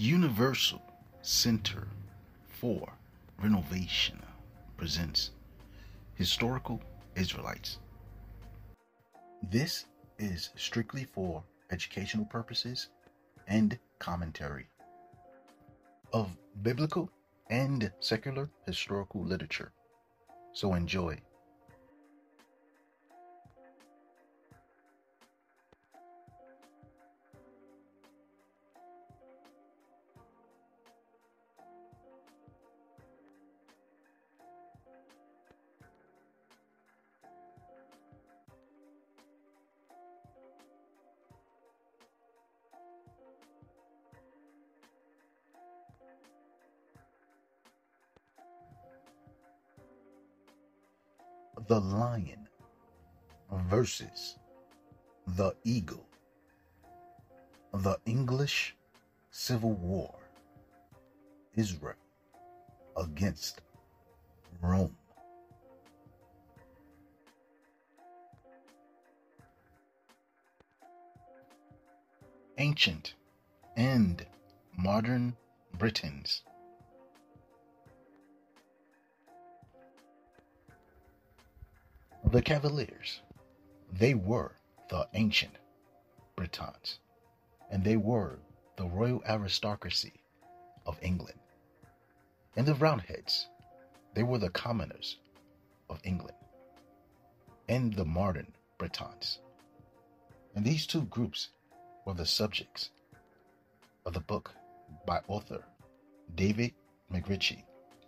Universal Center for Renovation presents Historical Israelites. This is strictly for educational purposes and commentary of biblical and secular historical literature. So enjoy. The lion versus the eagle. The English Civil War. Israel against Rome. Ancient and modern Britons The Cavaliers, they were the ancient Britons, and they were the royal aristocracy of England. And the Roundheads, they were the commoners of England, and the modern Britons. And these two groups were the subjects of the book by author David MacRitchie,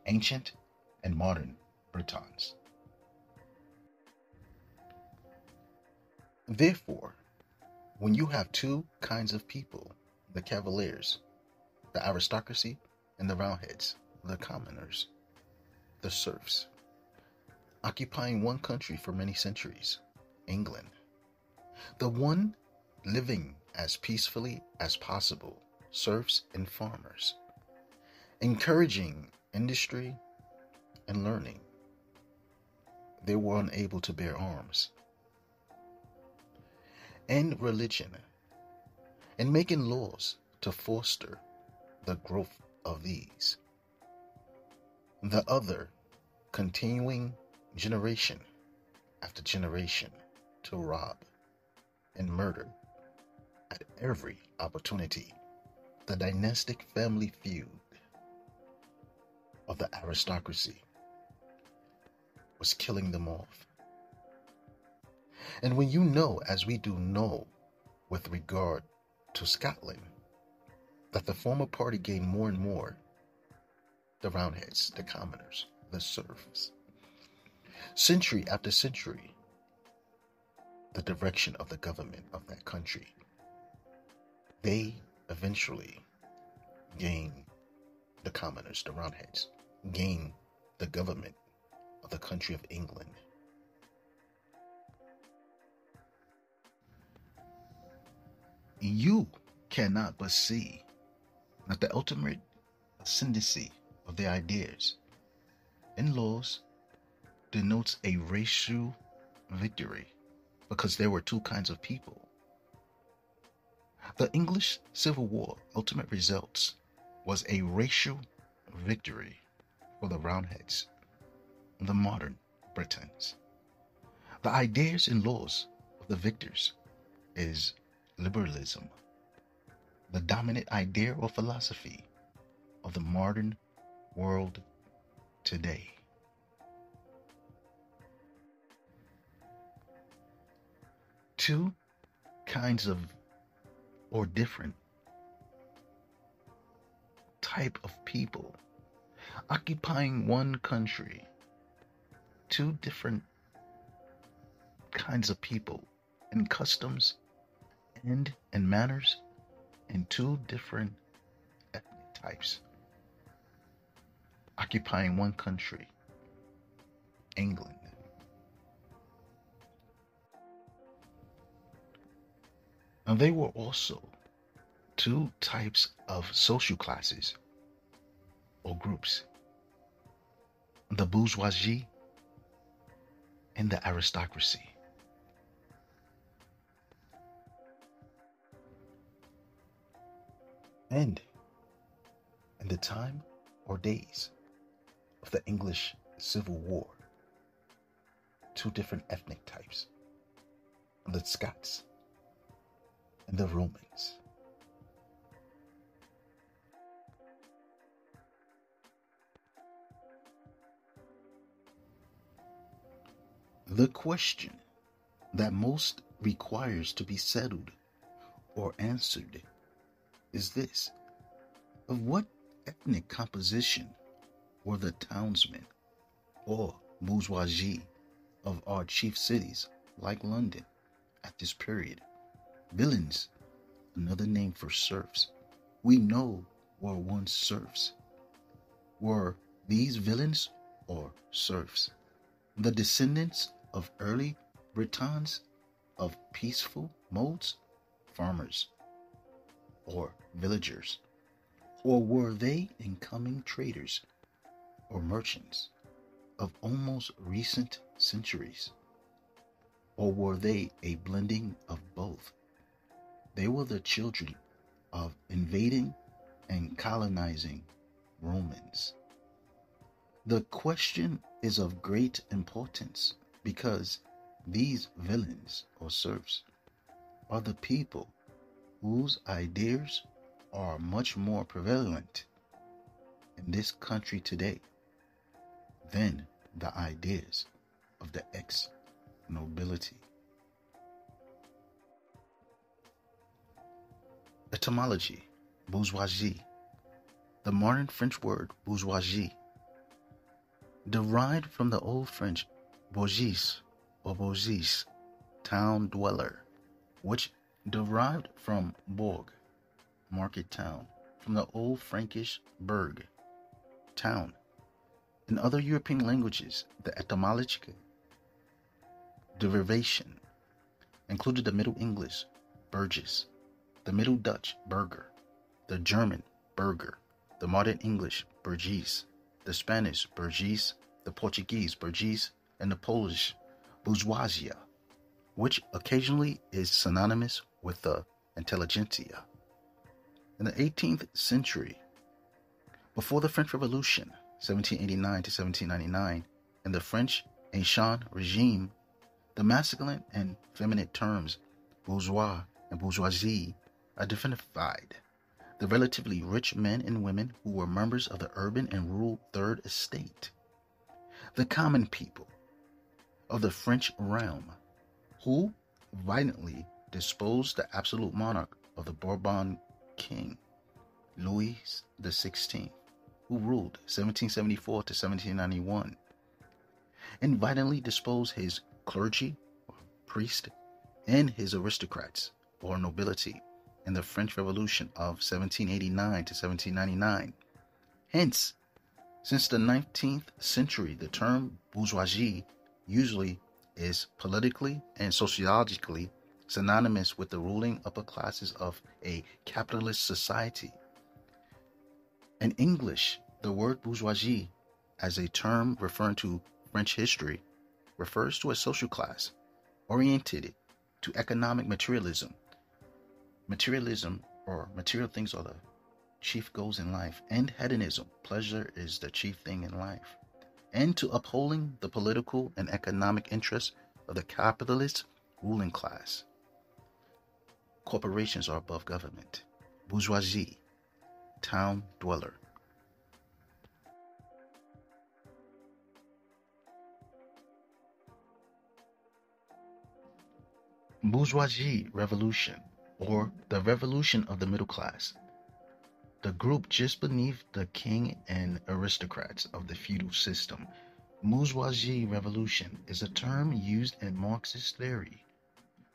Ancient and Modern Britons. Therefore, when you have two kinds of people, the cavaliers, the aristocracy, and the roundheads, the commoners, the serfs, occupying one country for many centuries, England, the one living as peacefully as possible, serfs and farmers, encouraging industry and learning, they were unable to bear arms and religion and making laws to foster the growth of these. The other continuing generation after generation to rob and murder at every opportunity. The dynastic family feud of the aristocracy was killing them off. And when you know, as we do know with regard to Scotland, that the former party gained more and more the Roundheads, the commoners, the serfs. Century after century, the direction of the government of that country, they eventually gain the commoners, the Roundheads, gain the government of the country of England. You cannot but see that the ultimate ascendancy of their ideas and laws denotes a racial victory because there were two kinds of people. The English Civil War ultimate results was a racial victory for the Roundheads, the modern Britons. The ideas and laws of the victors is liberalism, the dominant idea or philosophy of the modern world today. Two kinds of or different type of people occupying one country. Two different kinds of people and customs and manners in two different ethnic types occupying one country, England. And they were also two types of social classes or groups the bourgeoisie and the aristocracy. And in the time or days of the English Civil War, two different ethnic types. The Scots and the Romans. The question that most requires to be settled or answered is this Of what ethnic composition were the townsmen or bourgeoisie of our chief cities like London at this period? Villains, another name for serfs, we know were once serfs. Were these villains or serfs the descendants of early Britons of peaceful modes, farmers, or villagers? Or were they incoming traders or merchants of almost recent centuries? Or were they a blending of both? They were the children of invading and colonizing Romans. The question is of great importance because these villains or serfs are the people whose ideas are much more prevalent in this country today than the ideas of the ex nobility. Etymology Bourgeoisie. The modern French word bourgeoisie, derived from the Old French bourgeois or bourgeois, town dweller, which derived from bourg, market town, from the Old Frankish burg, town. In other European languages, the etymological derivation included the Middle English burgess, the Middle Dutch burger, the German burger, the modern English Burgess, the Spanish burgese, the Portuguese burgese, and the Polish bourgeoisia, which occasionally is synonymous with the intelligentsia. In the 18th century, before the French Revolution, 1789 to 1799, and the French Ancien regime, the masculine and feminine terms bourgeois and bourgeoisie identified the relatively rich men and women who were members of the urban and rural third estate, the common people, of the French realm, who violently disposed the absolute monarch of the Bourbon king, Louis XVI, who ruled 1774 to 1791, and violently disposed his clergy, or priest, and his aristocrats, or nobility, in the French Revolution of 1789 to 1799. Hence, since the 19th century, the term bourgeoisie usually is politically and sociologically synonymous with the ruling upper classes of a capitalist society. In English, the word bourgeoisie, as a term referring to French history, refers to a social class oriented to economic materialism. Materialism or material things are the chief goals in life, and hedonism, pleasure is the chief thing in life and to upholding the political and economic interests of the capitalist ruling class. Corporations are above government. Bourgeoisie, town dweller. Bourgeoisie revolution, or the revolution of the middle class, the group just beneath the king and aristocrats of the feudal system. Bourgeoisie revolution is a term used in Marxist theory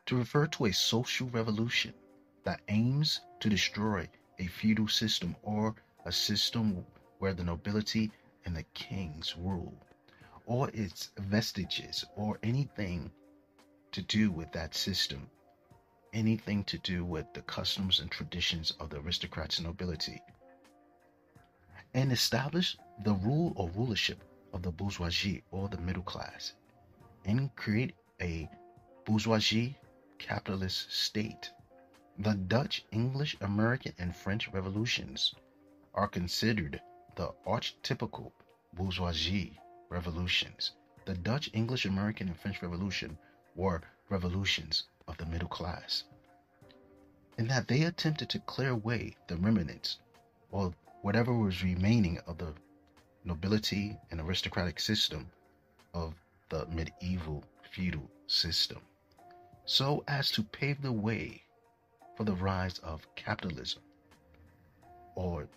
to refer to a social revolution that aims to destroy a feudal system or a system where the nobility and the kings rule, or its vestiges, or anything to do with that system anything to do with the customs and traditions of the aristocrats and nobility, and establish the rule or rulership of the bourgeoisie or the middle class, and create a bourgeoisie capitalist state. The Dutch, English, American, and French revolutions are considered the archetypical bourgeoisie revolutions. The Dutch, English, American, and French Revolution were revolutions of the middle class, in that they attempted to clear away the remnants or whatever was remaining of the nobility and aristocratic system of the medieval feudal system, so as to pave the way for the rise of capitalism or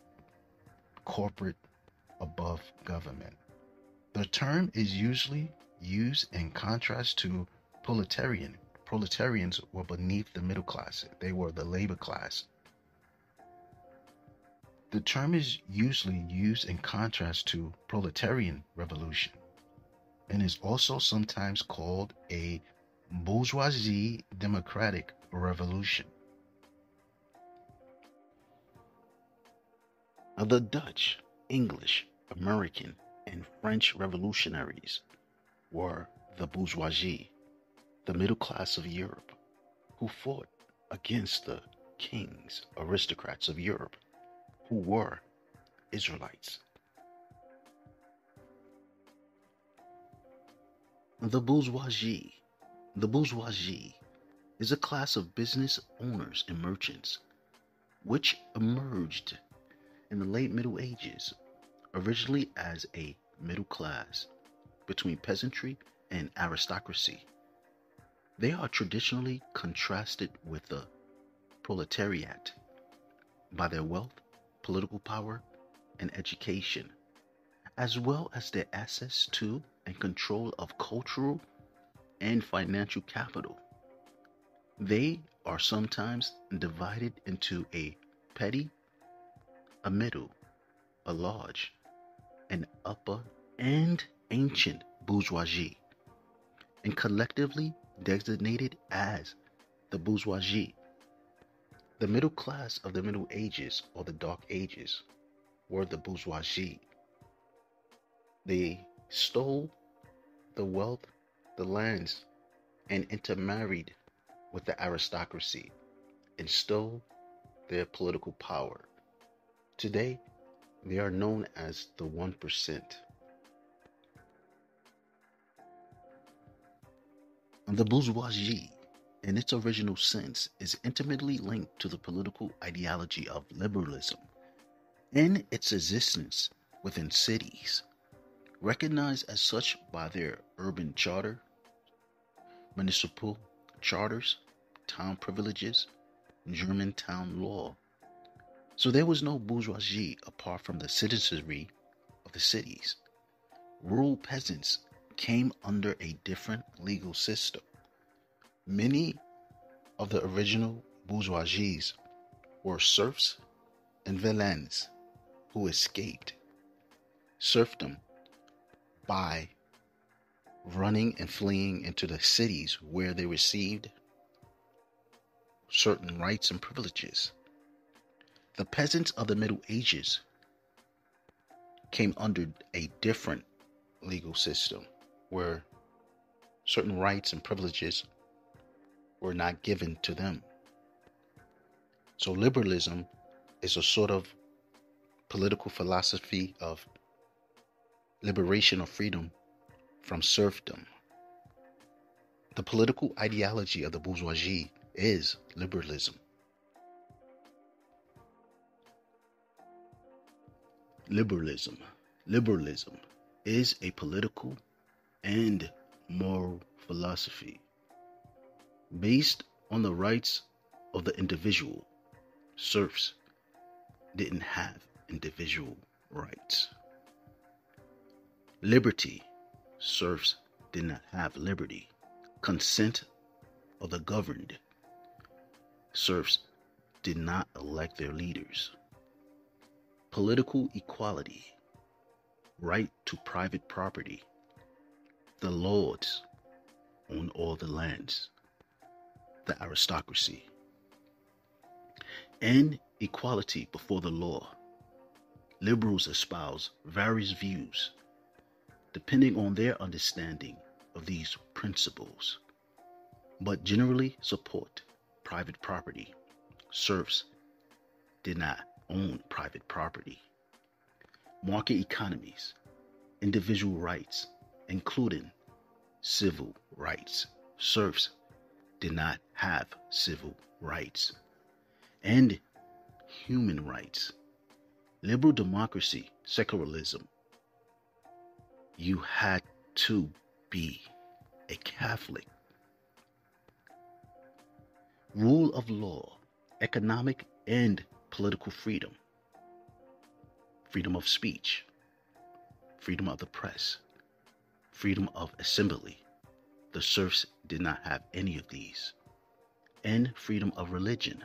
corporate above government. The term is usually used in contrast to proletarian. Proletarians were beneath the middle class, they were the labor class. The term is usually used in contrast to proletarian revolution and is also sometimes called a bourgeoisie democratic revolution. The Dutch, English, American, and French revolutionaries were the bourgeoisie, the middle class of Europe, who fought against the kings, aristocrats of Europe, who were Israelites. The bourgeoisie. The bourgeoisie is a class of business owners and merchants which emerged in the late Middle Ages, originally as a middle class between peasantry and aristocracy. They are traditionally contrasted with the proletariat by their wealth, political power, and education, as well as their access to and control of cultural and financial capital. They are sometimes divided into a petty a middle, a large, an upper, and ancient bourgeoisie, and collectively designated as the bourgeoisie. The middle class of the Middle Ages or the Dark Ages were the bourgeoisie. They stole the wealth, the lands, and intermarried with the aristocracy and stole their political power. Today, they are known as the 1%. The bourgeoisie, in its original sense, is intimately linked to the political ideology of liberalism and its existence within cities, recognized as such by their urban charter, municipal charters, town privileges, German town law, so there was no bourgeoisie apart from the citizenry of the cities. Rural peasants came under a different legal system. Many of the original bourgeoisies were serfs and villeins who escaped serfdom by running and fleeing into the cities where they received certain rights and privileges. The peasants of the Middle Ages came under a different legal system where certain rights and privileges were not given to them. So, liberalism is a sort of political philosophy of liberation or freedom from serfdom. The political ideology of the bourgeoisie is liberalism. Liberalism. Liberalism is a political and moral philosophy based on the rights of the individual. Serfs didn't have individual rights. Liberty. Serfs did not have liberty. Consent of the governed. Serfs did not elect their leaders political equality, right to private property. The lords own all the lands, the aristocracy, and equality before the law. Liberals espouse various views depending on their understanding of these principles, but generally support private property. Serfs did not own private property. market economies, individual rights, including civil rights. Serfs did not have civil rights and human rights. Liberal democracy, secularism. You had to be a Catholic. Rule of law, economic and political freedom, freedom of speech, freedom of the press, freedom of assembly. The serfs did not have any of these. And freedom of religion,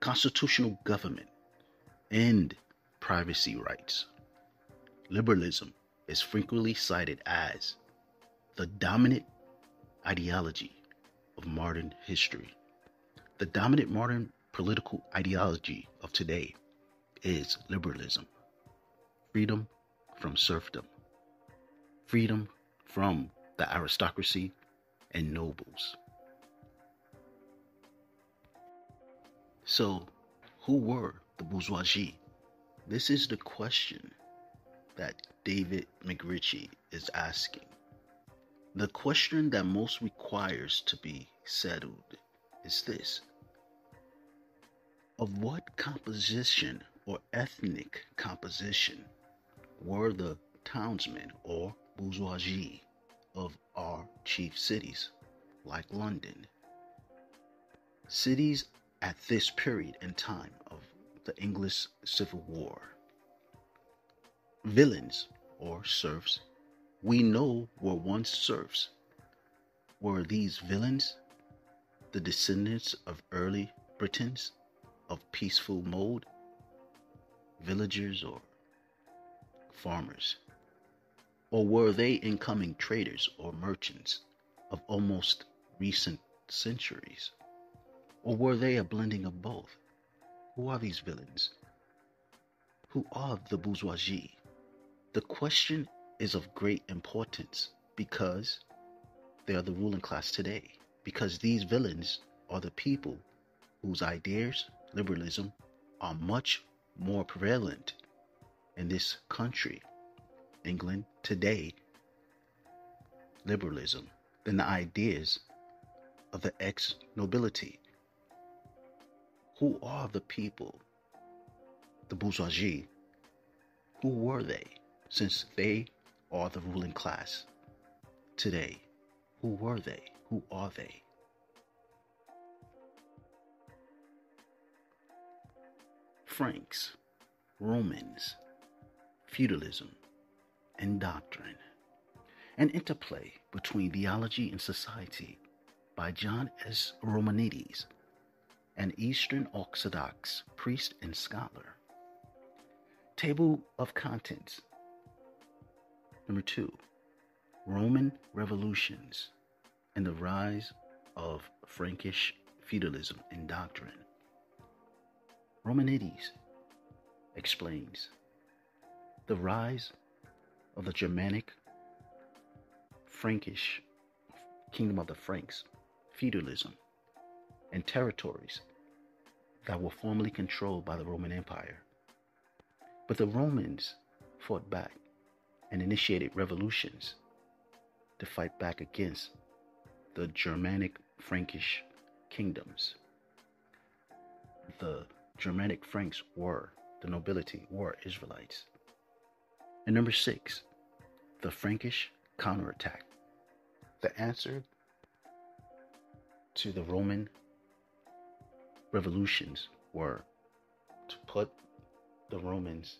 constitutional government, and privacy rights. Liberalism is frequently cited as the dominant ideology of modern history. The dominant modern political ideology of today is liberalism freedom from serfdom, freedom from the aristocracy and nobles. So, who were the bourgeoisie? This is the question that David MacRitchie is asking. The question that most requires to be settled is this Of what composition or ethnic composition were the townsmen or bourgeoisie of our chief cities, like London? Cities at this period and time of the English Civil War. Villains or serfs we know were once serfs. Were these villains the descendants of early Britons of peaceful mode, villagers or farmers? Or were they incoming traders or merchants of almost recent centuries? Or were they a blending of both? Who are these villains? Who are the bourgeoisie? The question is of great importance because they are the ruling class today. Because these villains are the people whose ideas, liberalism, are much more prevalent in this country, England, today, liberalism, than the ideas of the ex nobility. Who are the people, the bourgeoisie? Who were they, since they are the ruling class today? Who were they? Who are they? Franks, Romans, feudalism, and doctrine. An interplay between theology and society by John S. Romanides, an Eastern Orthodox priest and scholar. Table of contents Number two, Roman revolutions and the rise of Frankish feudalism and doctrine. Romanides explains the rise of the Germanic Frankish kingdom of the Franks, feudalism, and territories that were formerly controlled by the Roman Empire. But the Romans fought back and initiated revolutions to fight back against the Germanic Frankish kingdoms. The Germanic Franks were, the nobility were Israelites. And number six, the Frankish counterattack. The answer to the Roman revolutions were to put the Romans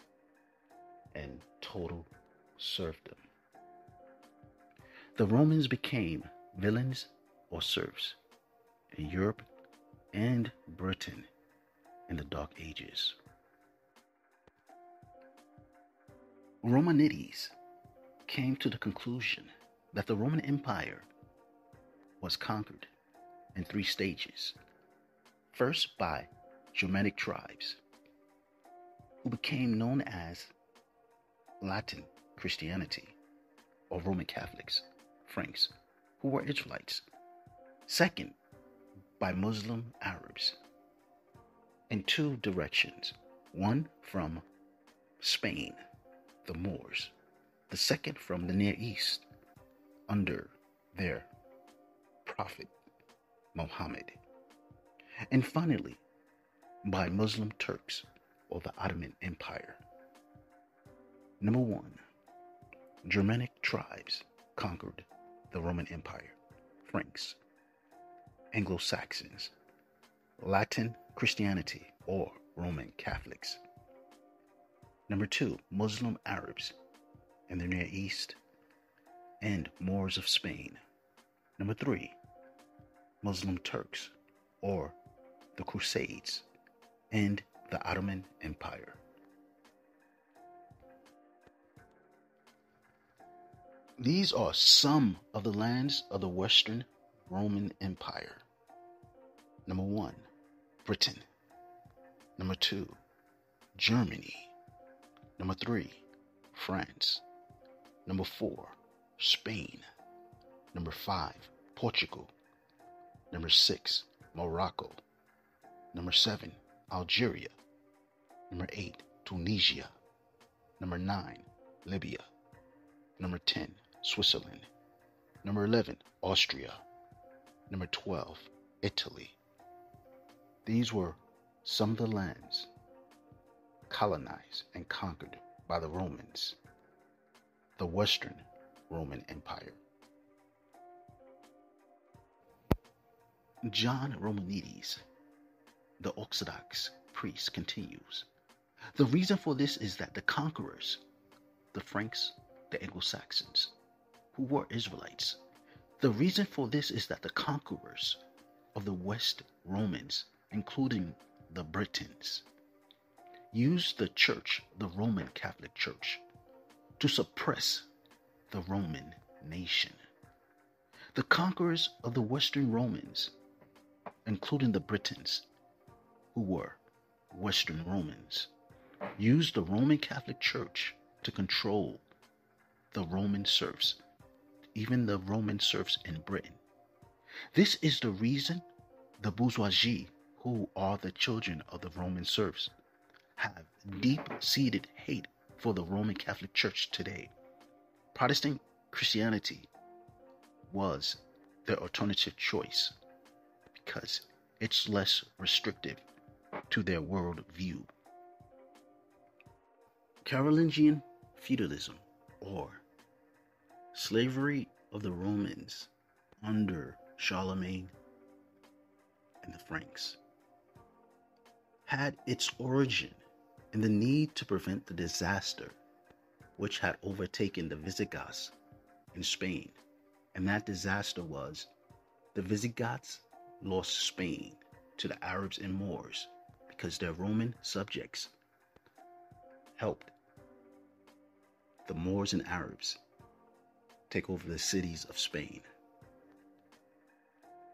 in total serfdom. The Romans became villains or serfs in Europe and Britain in the Dark Ages. Romanides came to the conclusion that the Roman Empire was conquered in three stages. First, by Germanic tribes, who became known as Latin Christianity, or Roman Catholics, Franks, who were Israelites. Second, by Muslim Arabs. In two directions one from Spain, the Moors, the second from the Near East, under their prophet Muhammad, and finally by Muslim Turks or the Ottoman Empire. Number one, Germanic tribes conquered the Roman Empire, Franks, Anglo Saxons, Latin Christianity or Roman Catholics. Number two, Muslim Arabs in the Near East and Moors of Spain. Number three, Muslim Turks or the Crusades and the Ottoman Empire. These are some of the lands of the Western Roman Empire. Number one, Britain. Number two, Germany. Number three, France. Number four, Spain. Number five, Portugal. Number six, Morocco. Number seven, Algeria. Number eight, Tunisia. Number nine, Libya. Number 10, Switzerland. Number 11, Austria. Number 12, Italy. These were some of the lands colonized and conquered by the Romans, the Western Roman Empire. John Romanides, the Orthodox priest, continues. The reason for this is that the conquerors, the Franks, the Anglo Saxons, who were Israelites, the reason for this is that the conquerors of the West Romans, including the Britons, used the church, the Roman Catholic Church, to suppress the Roman nation. The conquerors of the Western Romans, including the Britons, who were Western Romans, used the Roman Catholic Church to control the Roman serfs, even the Roman serfs in Britain. This is the reason the bourgeoisie, who are the children of the Roman serfs, have deep seated hate for the Roman Catholic Church today. Protestant Christianity was their alternative choice because it's less restrictive to their world view. Carolingian feudalism, or slavery of the Romans under Charlemagne and the Franks, had its origin in the need to prevent the disaster which had overtaken the Visigoths in Spain. And that disaster was the Visigoths lost Spain to the Arabs and Moors because their Roman subjects helped the Moors and Arabs take over the cities of Spain.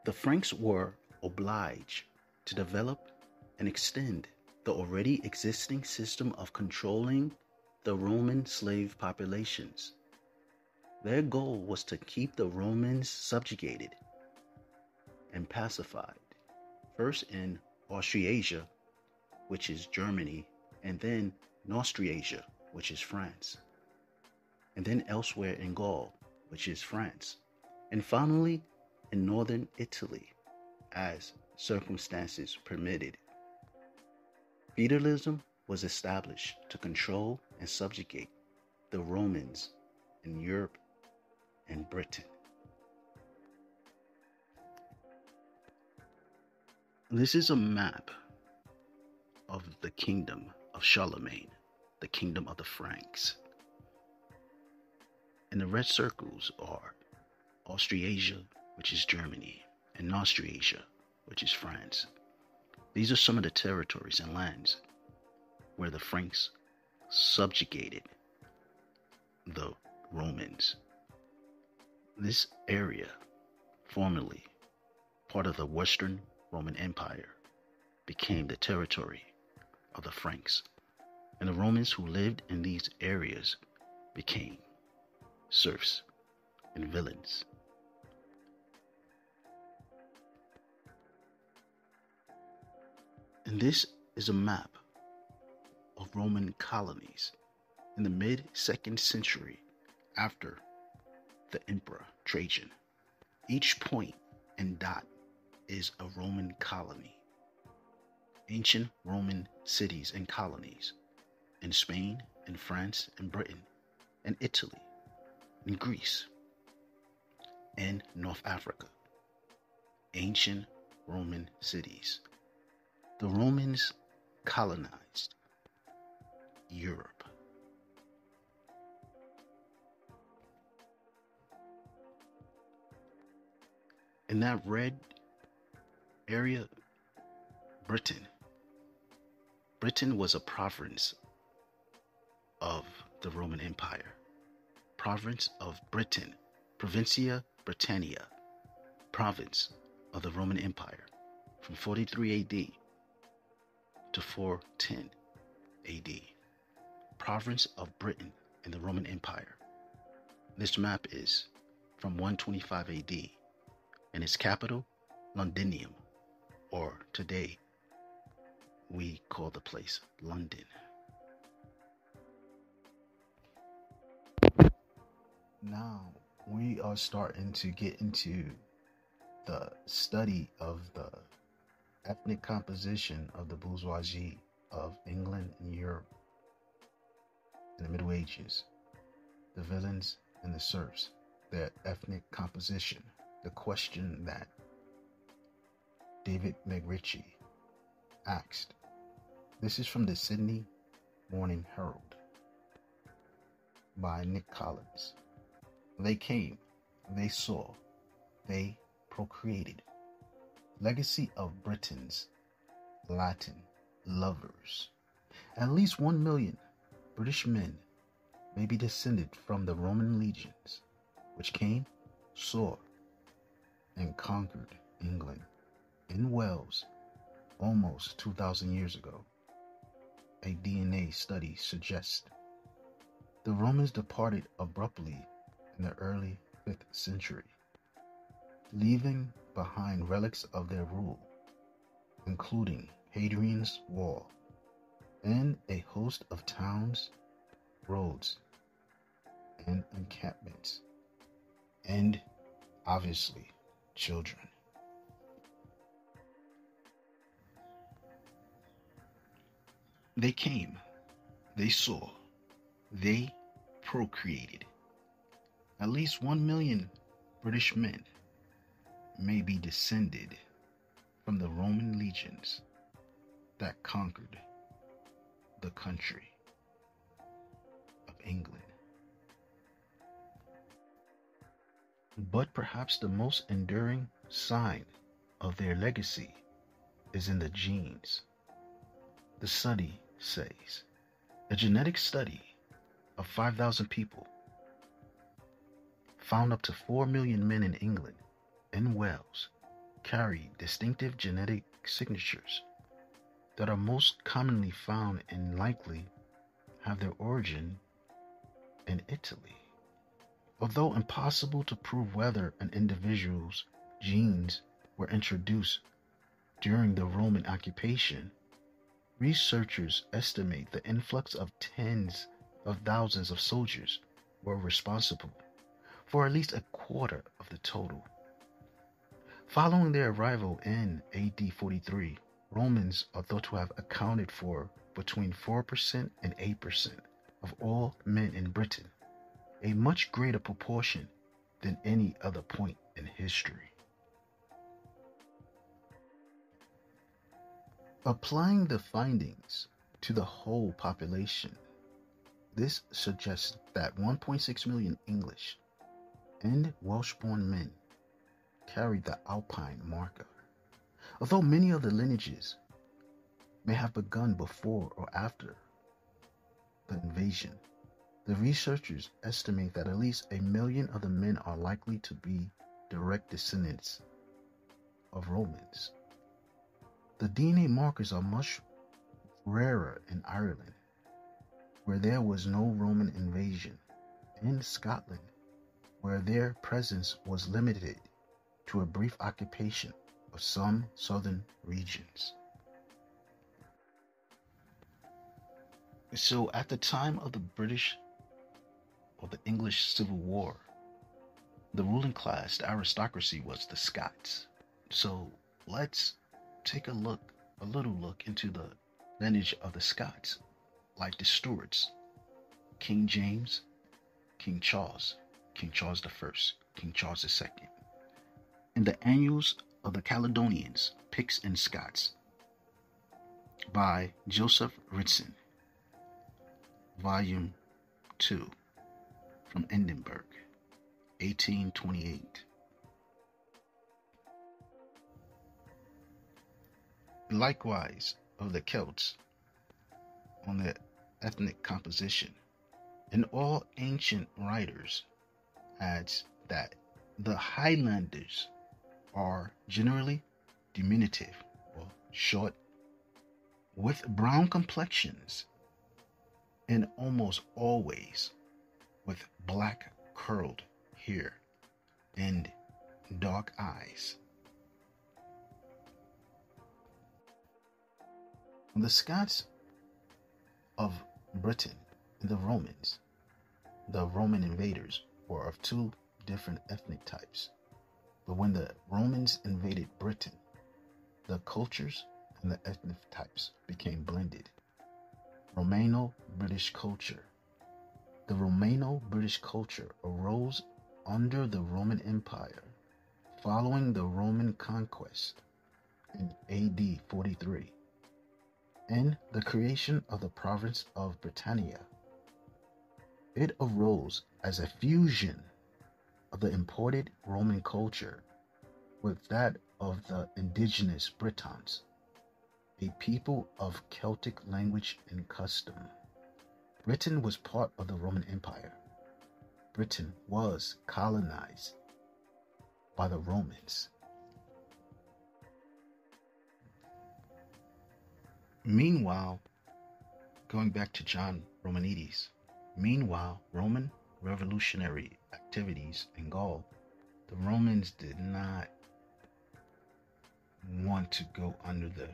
The Franks were obliged to develop and extend the already existing system of controlling the Roman slave populations. Their goal was to keep the Romans subjugated and pacified, first in Austrasia, which is Germany, and then Neustrasia, which is France and then elsewhere in Gaul, which is France, and finally in northern Italy, as circumstances permitted. Feudalism was established to control and subjugate the Romans in Europe and Britain. This is a map of the kingdom of Charlemagne, the kingdom of the Franks. And the red circles are Austrasia, which is Germany, and Neustrasia, which is France. These are some of the territories and lands where the Franks subjugated the Romans. This area, formerly part of the Western Roman Empire, became the territory of the Franks, and the Romans who lived in these areas became serfs, and villains. And this is a map of Roman colonies in the mid second century after the Emperor Trajan. Each point and dot is a Roman colony. Ancient Roman cities and colonies in Spain, in France, in Britain, in Italy, in Greece, and North Africa. Ancient Roman cities. The Romans colonized Europe. In that red area, Britain. Britain was a province of the Roman Empire. Province of Britain, Provincia Britannia, province of the Roman Empire from 43 AD to 410 AD. Province of Britain in the Roman Empire. This map is from 125 AD and its capital, Londinium, or today we call the place London. Now we are starting to get into the study of the ethnic composition of the bourgeoisie of England and Europe in the Middle Ages, the villains and the serfs, their ethnic composition, the question that David MacRitchie asked. This is from the Sydney Morning Herald by Nick Collins. They came, they saw, they procreated. Legacy of Britons, Latin lovers. At least one million British men may be descended from the Roman legions, which came, saw, and conquered England in Wales almost 2,000 years ago. A DNA study suggests the Romans departed abruptly in the early 5th century leaving behind relics of their rule, including Hadrian's Wall and a host of towns, roads, and encampments, and obviously children. They came, they saw, they procreated. At least one million British men may be descended from the Roman legions that conquered the country of England. But perhaps the most enduring sign of their legacy is in the genes. The study says a genetic study of 5,000 people found up to 4 million men in England and Wales carry distinctive genetic signatures that are most commonly found and likely have their origin in Italy. Although impossible to prove whether an individual's genes were introduced during the Roman occupation, researchers estimate the influx of tens of thousands of soldiers were responsible for at least a quarter of the total. Following their arrival in AD 43, Romans are thought to have accounted for between 4% and 8% of all men in Britain, a much greater proportion than any other point in history. Applying the findings to the whole population, this suggests that 1.6 million English and Welsh born men carried the Alpine marker. Although many of the lineages may have begun before or after the invasion, the researchers estimate that at least a million of the men are likely to be direct descendants of Romans. The DNA markers are much rarer in Ireland, where there was no Roman invasion, and Scotland, where their presence was limited to a brief occupation of some southern regions. So at the time of the British or the English Civil War, the ruling class, the aristocracy, was the Scots. So let's take a look, a little look into the lineage of the Scots, like the Stuarts, King James, King Charles, King Charles I, King Charles II. In the Annals of the Caledonians, Picts and Scots, by Joseph Ritson, Volume 2, from Edinburgh. 1828. Likewise, of the Celts on their ethnic composition. And all ancient writers adds that the Highlanders are generally diminutive or short with brown complexions and almost always with black curled hair and dark eyes. The Scots of Britain the Romans, the Roman invaders, were of two different ethnic types. But when the Romans invaded Britain, the cultures and the ethnic types became blended. Romano British culture. The Romano British culture arose under the Roman Empire following the Roman conquest in AD 43 and the creation of the province of Britannia. It arose as a fusion of the imported Roman culture with that of the indigenous Britons, a people of Celtic language and custom. Britain was part of the Roman Empire Britain was colonized by the Romans. Meanwhile, going back to John Romanides, meanwhile, Roman revolutionary activities in Gaul, the Romans did not want to go under the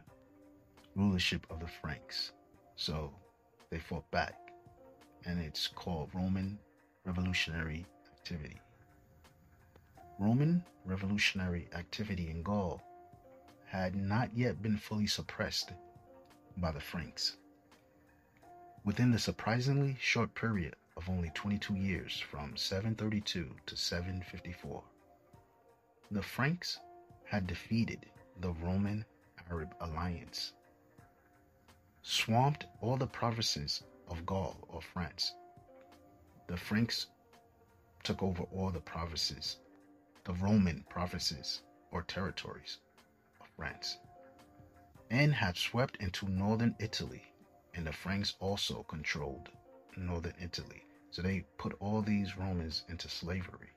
rulership of the Franks. So they fought back. And it's called Roman revolutionary activity. Roman revolutionary activity in Gaul had not yet been fully suppressed by the Franks. Within the surprisingly short period of only 22 years from 732 to 754, the Franks had defeated the Roman Arab alliance, swamped all the provinces of Gaul or France, the Franks took over all the provinces, the Roman provinces or territories of France, and had swept into northern Italy, and the Franks also controlled northern Italy. So they put all these Romans into slavery.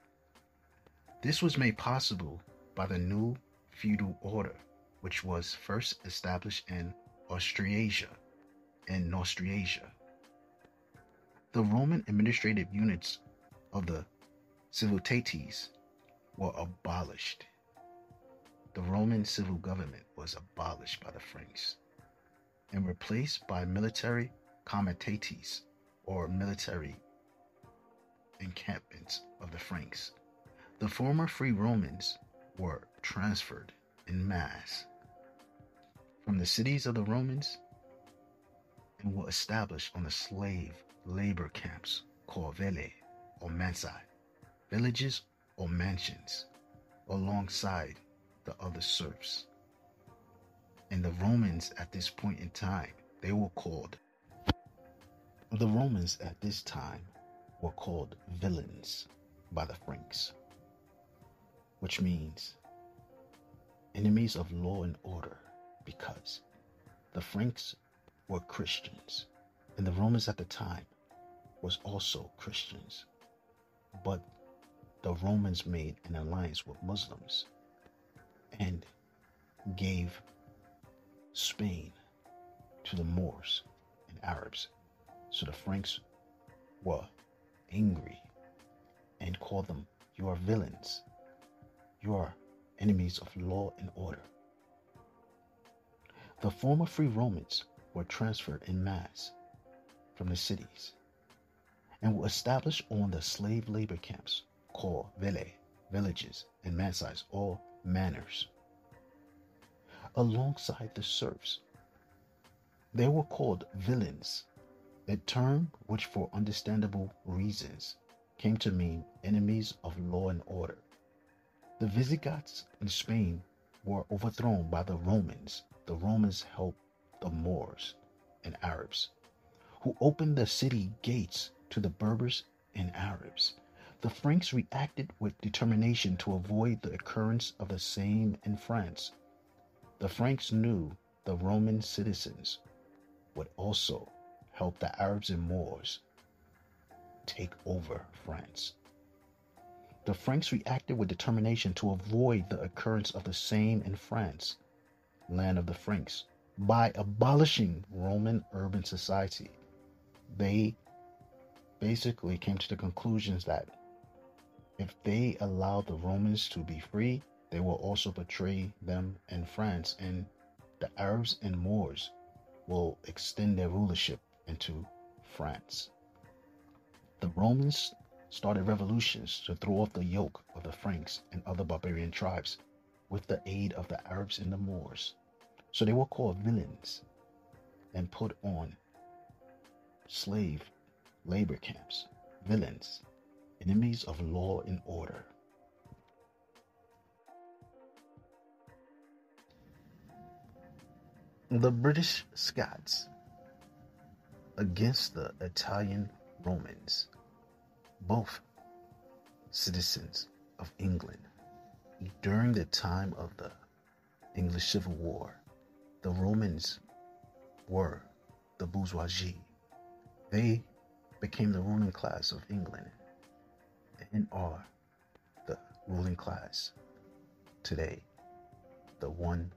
This was made possible by the new feudal order, which was first established in Austrasia and Neustrasia the Roman administrative units of the civitates were abolished. The Roman civil government was abolished by the Franks and replaced by military comitates or military encampments of the Franks. The former free Romans were transferred in mass from the cities of the Romans and were established on the slave labor camps called vele or mansai, villages or mansions alongside the other serfs. And the Romans at this point in time, they were called, the Romans at this time were called villains by the Franks, which means enemies of law and order because the Franks were Christians and the Romans at the time was also Christians. But the Romans made an alliance with Muslims and gave Spain to the Moors and Arabs. So the Franks were angry and called them, You are villains. You are enemies of law and order. The former free Romans were transferred in mass from the cities and were established on the slave labor camps called ville, villages, and mansais, or manors, alongside the serfs. They were called villains, a term which, for understandable reasons, came to mean enemies of law and order. The Visigoths in Spain were overthrown by the Romans. The Romans helped the Moors and Arabs, who opened the city gates to the Berbers and Arabs. The Franks reacted with determination to avoid the occurrence of the same in France. The Franks knew the Roman citizens would also help the Arabs and Moors take over France. The Franks reacted with determination to avoid the occurrence of the same in France, land of the Franks, by abolishing Roman urban society. They basically came to the conclusions that if they allowed the Romans to be free, they will also betray them in France, and the Arabs and Moors will extend their rulership into France. The Romans started revolutions to throw off the yoke of the Franks and other barbarian tribes with the aid of the Arabs and the Moors. So they were called villains and put on slave labor camps, villains, enemies of law and order. The British Scots against the Italian Romans, both citizens of England. During the time of the English Civil War, the Romans were the bourgeoisie. They became the ruling class of England and are the ruling class today, the 1%.